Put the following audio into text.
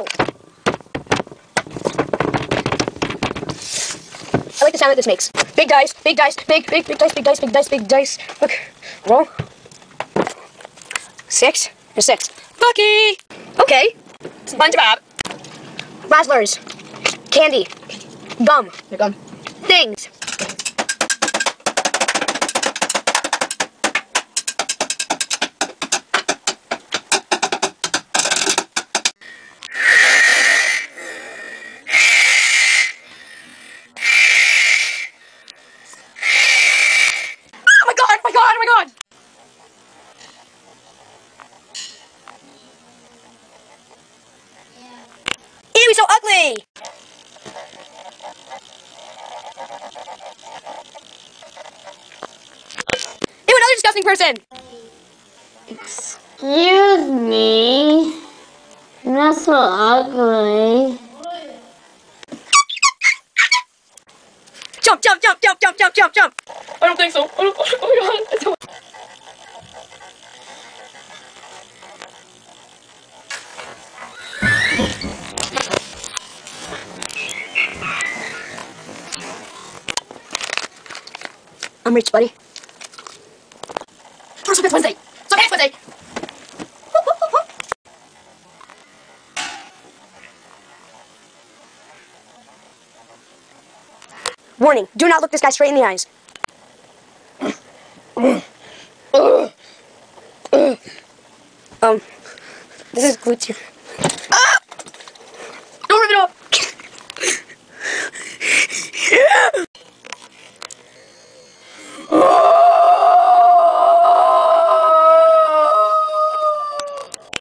Ow! I like the sound that this makes. Big dice, big dice, big, big, big dice, big dice, big dice, big dice. Look, roll. Six. There's six. Lucky. Okay. SpongeBob. Razzles. Candy. Gum. Here gum. Things. Oh my god, oh my god, oh my god! Ew, he's so ugly. Ew, another disgusting person. Excuse me. You're not so ugly. Jump, jump, jump, jump, jump, jump, jump, jump. I don't think so. Oh, oh, oh my god. I don't- I'm rich, buddy. First Pants Wednesday. So Pants Wednesday. Warning, do not look this guy straight in the eyes. Um, this is glue too.